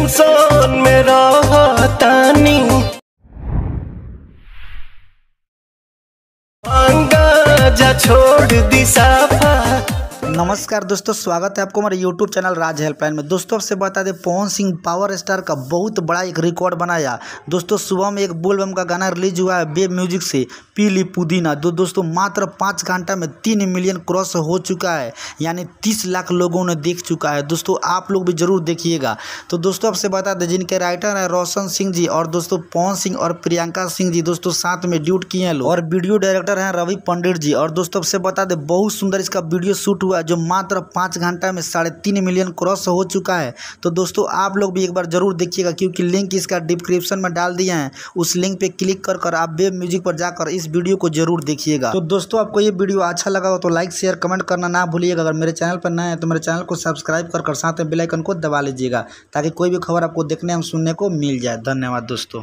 Tension में रहतानी जा छोड़ दी साफा। नमस्कार दोस्तों, स्वागत है आपको हमारे यूट्यूब चैनल राज हेल्पलाइन में। दोस्तों, आपसे बता दें, पवन सिंह पावर स्टार का बहुत बड़ा एक रिकॉर्ड बनाया। दोस्तों, सुबह में एक बोलबम का गाना रिलीज़ हुआ है बे म्यूज़िक से, पीली पुदीना। दो दोस्तों, मात्र पाँच घंटा में तीन मिलियन क्रॉस हो चुका है, यानी तीस लाख लोगों ने देख चुका है। दोस्तों, आप लोग भी ज़रूर देखिएगा। तो दोस्तों, आपसे बता दें, जिनके राइटर हैं रोशन सिंह जी और दोस्तों, पवन सिंह और प्रियंका सिंह जी, दोस्तों, साथ में ड्यूट किए हैं और वीडियो डायरेक्टर हैं रवि पंडित जी। और दोस्तों, आपसे बता दें, बहुत सुंदर इसका वीडियो शूट हुआ है जो मात्र पाँच घंटा में साढ़े तीन मिलियन क्रॉस हो चुका है। तो दोस्तों, आप लोग भी एक बार ज़रूर देखिएगा, क्योंकि लिंक इसका डिस्क्रिप्शन में डाल दिया है। उस लिंक पे क्लिक कर कर आप वेब म्यूज़िक पर जाकर इस वीडियो को ज़रूर देखिएगा। तो दोस्तों, आपको ये वीडियो अच्छा लगा हो तो लाइक शेयर कमेंट करना ना भूलिएगा। अगर मेरे चैनल पर नए हैं तो मेरे चैनल को सब्सक्राइब कर कर साथ में बेल आइकन को दबा लीजिएगा, ताकि कोई भी खबर आपको देखने और सुनने को मिल जाए। धन्यवाद दोस्तों।